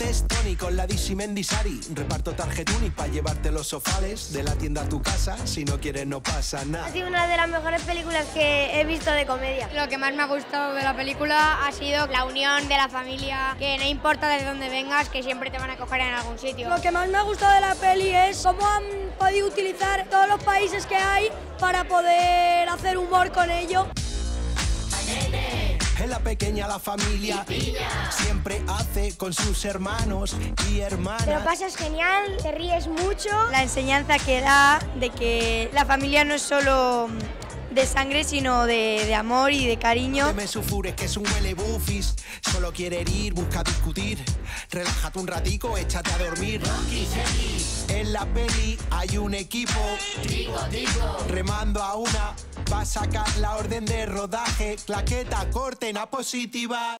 Testoni con la Disi Mendisari. Reparto tarjetuni para llevarte los sofales de la tienda a tu casa. Si no quieres, no pasa nada. Ha sido una de las mejores películas que he visto de comedia. Lo que más me ha gustado de la película ha sido la unión de la familia, que no importa de dónde vengas, que siempre te van a coger en algún sitio. Lo que más me ha gustado de la peli es cómo han podido utilizar todos los países que hay para poder hacer humor con ello. Pequeña la familia. Siempre hace con sus hermanos y hermanas. Te lo pasas genial, te ríes mucho. La enseñanza que da de que la familia no es solo de sangre, sino de, de amor y de cariño. No me sufures que es un huele bufis. Solo quiere ir, busca discutir. Relájate un ratico, échate a dormir. En la peli hay un equipo. Remando a una. Va a sacar la orden de rodaje. Claqueta, corten a positiva.